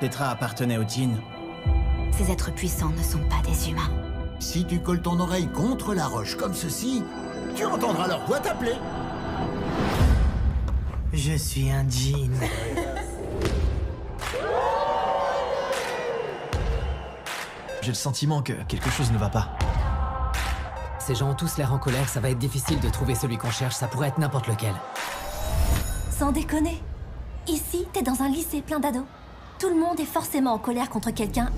Petra appartenait aux djinns. Ces êtres puissants ne sont pas des humains. Si tu colles ton oreille contre la roche comme ceci, tu entendras leur voix t'appeler. Je suis un djinn. J'ai le sentiment que quelque chose ne va pas. Ces gens ont tous l'air en colère, ça va être difficile de trouver celui qu'on cherche, ça pourrait être n'importe lequel. Sans déconner. Ici, t'es dans un lycée plein d'ados. Tout le monde est forcément en colère contre quelqu'un